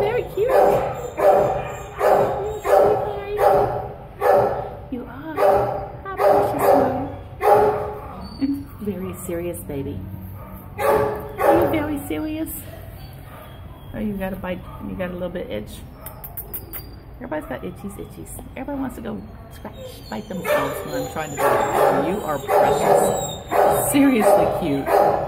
very cute. You are. How about you. Very serious, baby. Are you very serious? Oh, you got a bite. You got a little bit itch. Everybody's got itchies, itchies. Everybody wants to go scratch, bite themselves when I'm trying to do it. You are precious. Seriously cute.